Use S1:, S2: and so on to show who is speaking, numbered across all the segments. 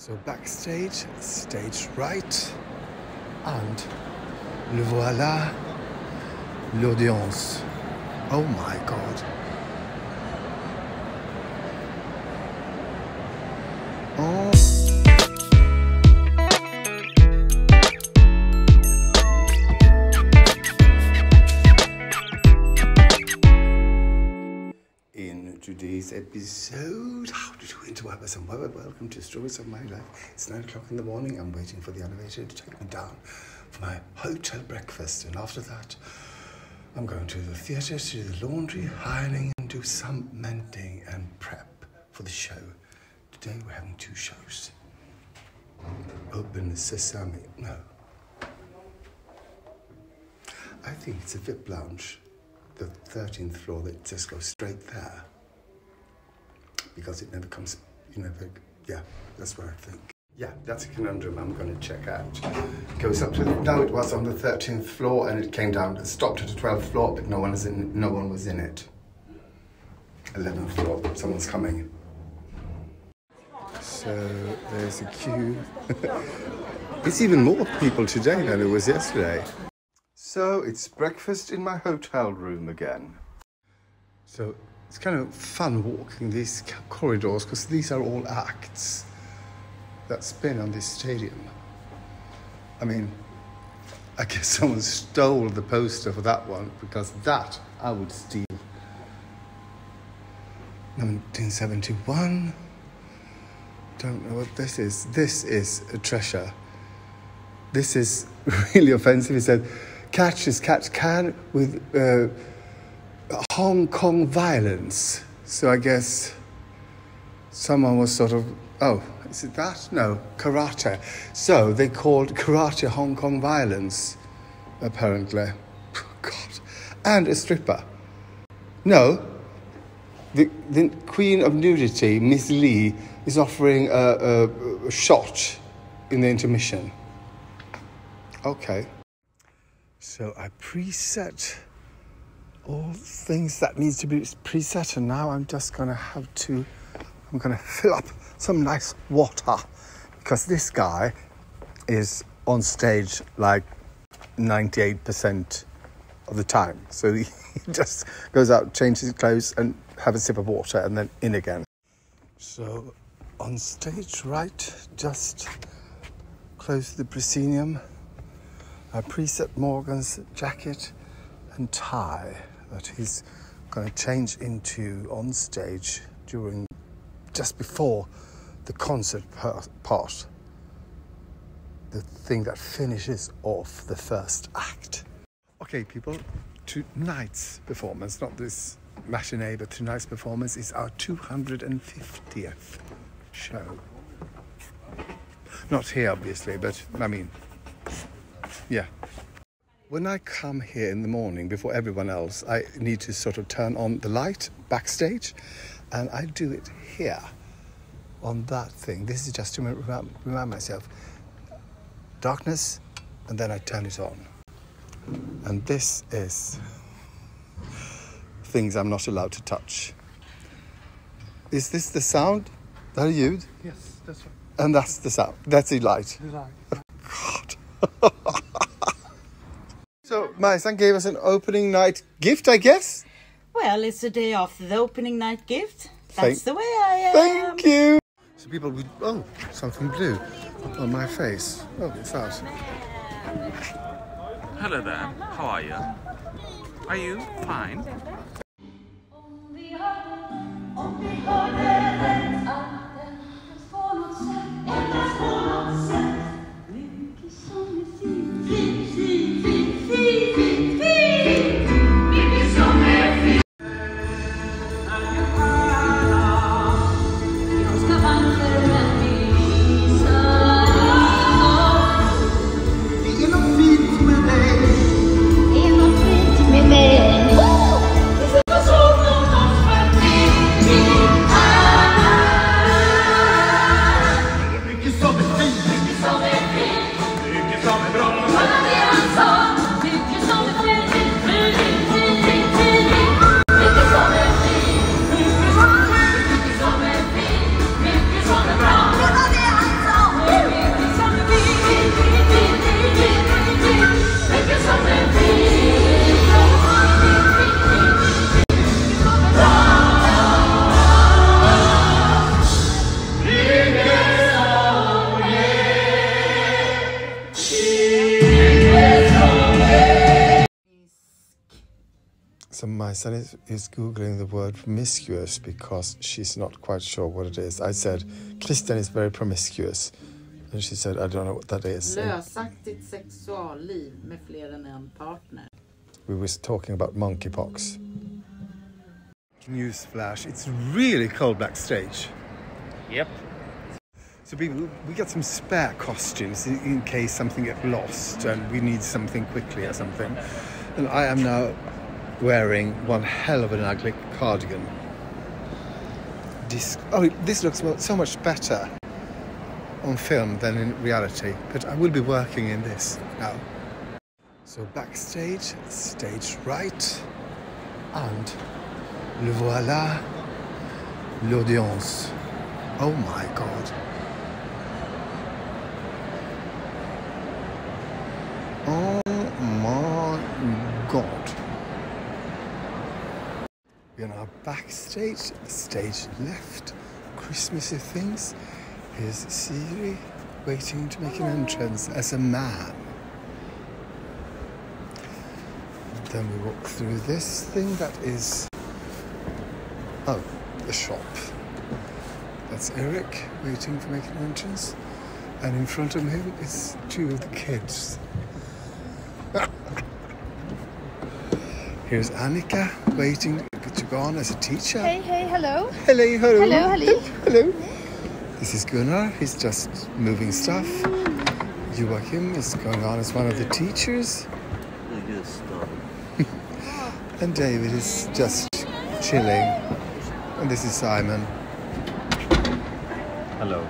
S1: So backstage, stage right, and le voilà, l'audience. Oh my god. Oh. In today's episode, to and welcome to Stories of My Life. It's nine o'clock in the morning. I'm waiting for the elevator to take me down for my hotel breakfast, and after that, I'm going to the theatre, to do the laundry, ironing, and do some mending and prep for the show. Today we're having two shows. Open the Sesame. No. I think it's a VIP lounge, the 13th floor that just goes straight there. Because it never comes, you never, yeah, that's what I think. Yeah, that's a conundrum I'm going to check out. Goes up to, no, it was on the 13th floor and it came down, it stopped at the 12th floor, but no one, is in, no one was in it. 11th floor, someone's coming. So there's a queue. it's even more people today than it was yesterday. So it's breakfast in my hotel room again. So it's kind of fun walking these corridors because these are all acts that spin on this stadium. I mean, I guess someone stole the poster for that one because that I would steal. 1971. Don't know what this is. This is a treasure. This is really offensive. He said, catch is catch can with uh, Hong Kong violence. So I guess someone was sort of, oh, is it that? No, karate. So they called karate Hong Kong violence, apparently. God. And a stripper. No, the, the Queen of Nudity, Miss Lee, is offering a, a, a shot in the intermission. Okay. So I preset all things that needs to be preset, and now I'm just gonna have to. I'm gonna fill up some nice water because this guy is on stage like 98% of the time. So he hmm. just goes out, changes his clothes, and have a sip of water, and then in again. So on stage right, just close the proscenium. I preset Morgan's jacket and tie that he's going to change into on stage during just before the concert part. The thing that finishes off the first act. Okay, people, tonight's performance, not this matinee, but tonight's performance is our 250th show. Not here, obviously, but I mean, yeah. When I come here in the morning before everyone else, I need to sort of turn on the light backstage, and I do it here on that thing. This is just to remind, remind myself darkness, and then I turn it on. And this is things I'm not allowed to touch. Is this the sound? That a ljud?
S2: Yes, that's right.
S1: And that's the sound. That's the light.
S2: Right.
S1: God. so, son gave us an opening night gift, I guess.
S3: Well, it's the day after the opening night gift.
S1: Thank-
S3: That's the way I am.
S1: Thank you. So people would, oh, something blue on my face. Oh, what's that?
S4: Hello there. How are you? Are you fine?
S1: My son is, is googling the word promiscuous because she's not quite sure what it is. I said Christian is very promiscuous, and she said I don't know what that is.
S2: Lösaktigt sexualliv med fler än en partner.
S1: we was talking about monkeypox. Newsflash: It's really cold backstage.
S4: Yep.
S1: So we, we got some spare costumes in, in case something gets lost and we need something quickly or something. And I am now wearing one hell of an ugly cardigan. This, oh, this looks so much better on film than in reality, but I will be working in this now. So backstage, stage right, and le voilà, l'audience. Oh my god. Oh my god. We are now backstage, stage left, Christmassy things. Here's Siri waiting to make an entrance as a man. Then we walk through this thing that is. Oh, the shop. That's Eric waiting to make an entrance. And in front of him is two of the kids. Here's Annika waiting to go on as a teacher.
S5: Hey, hey, hello.
S1: Hello, hello.
S5: Hello, hello.
S1: Hello. This is Gunnar. He's just moving stuff. Joachim is going on as one of the teachers. And David is just chilling. And this is Simon.
S4: Hello.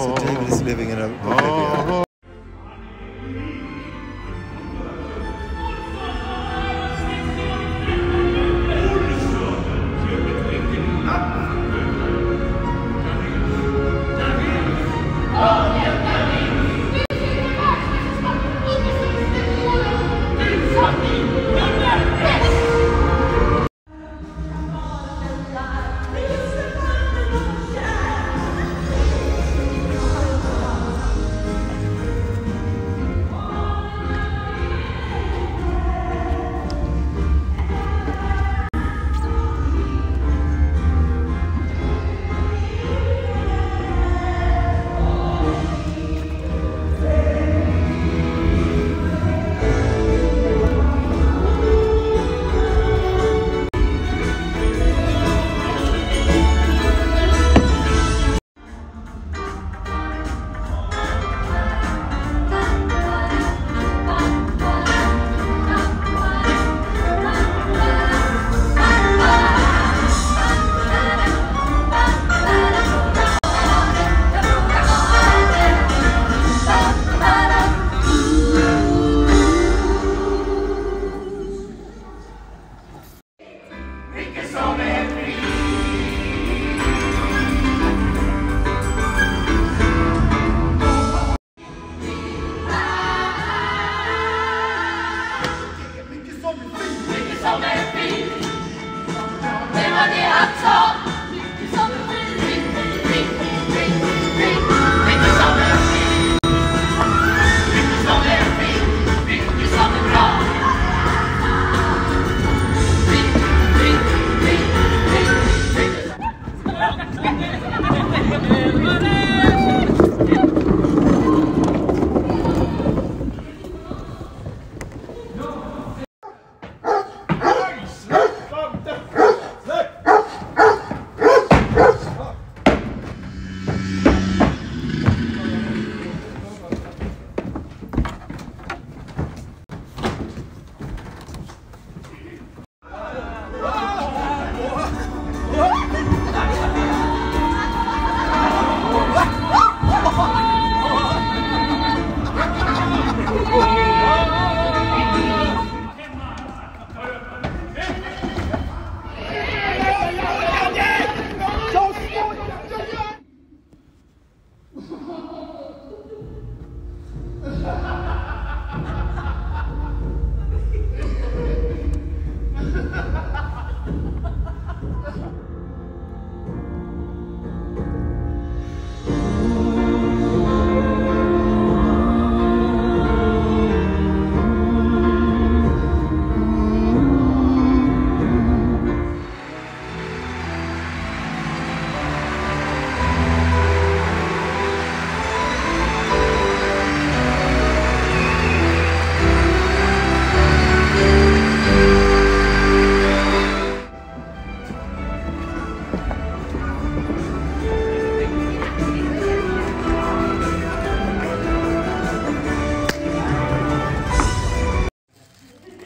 S1: So David is living in a oblivion.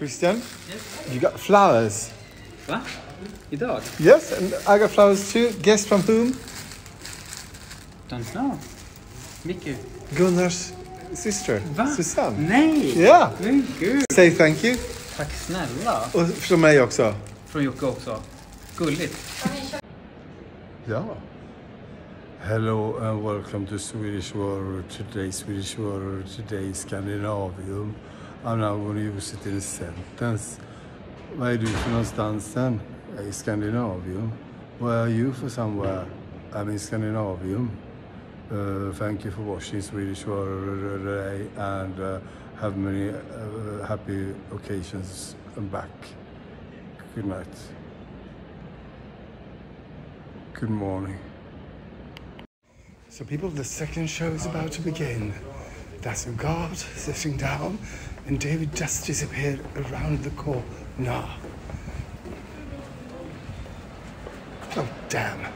S1: Christian, you got flowers.
S5: Va? Idag?
S1: Yes, and I got flowers too. Guess from whom?
S5: Don't know. Vicky?
S1: Gunnar's sister,
S5: Va?
S1: Susanne.
S5: Nej!
S1: Ja.
S5: Men gud!
S1: Say thank you.
S5: Tack snälla.
S1: Och från mig också.
S5: Från Jocke också. Gulligt.
S1: Ja. Hello and welcome to Swedish World Today, Swedish World Today, Scandinavium. I'm now going to use it in a sentence. Var är du för någonstans sen? I Scandinavium. Where are you for somewhere? I'm in Scandinavium. Uh, thank you for watching Swedish World Today and uh, have many uh, happy occasions and back. Good night. Good morning. So, people, the second show is about to begin. That's guard sitting down, and David just disappeared around the corner. Nah. Oh, damn.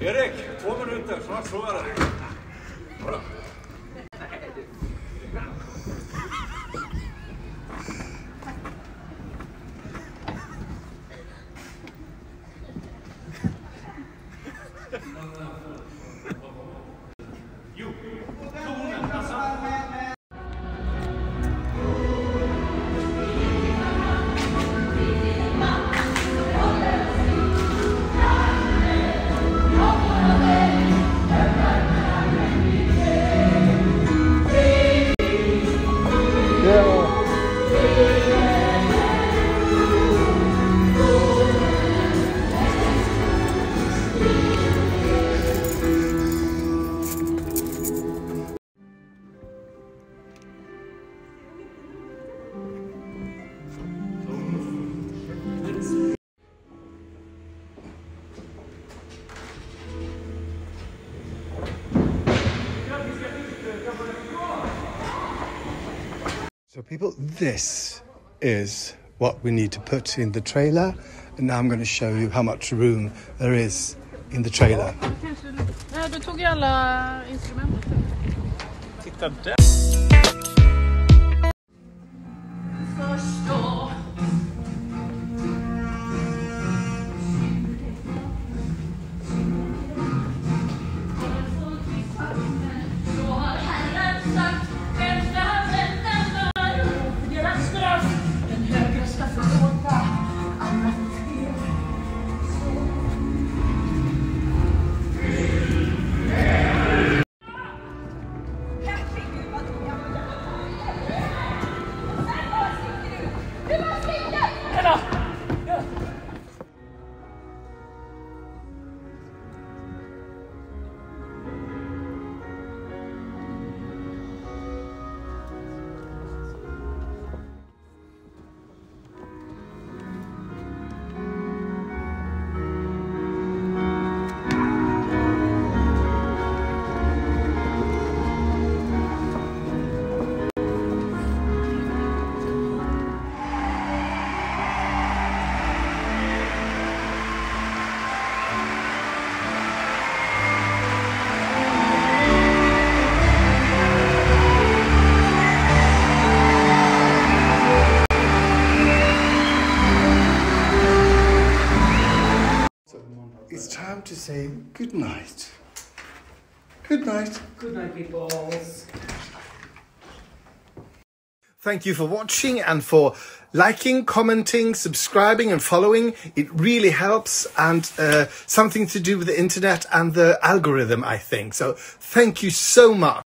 S6: Erik, två minuter, snart slår jag dig.
S1: So, people, this is what we need to put in the trailer. And now I'm going to show you how much room there is in the trailer.
S7: Nej, du tog ju alla instrument.
S6: Titta där!
S8: Först då
S1: to say good night. Good night.
S5: Good night people.
S1: Thank you for watching and for liking, commenting, subscribing, and following. It really helps and uh, something to do with the internet and the algorithm, I think. So thank you so much.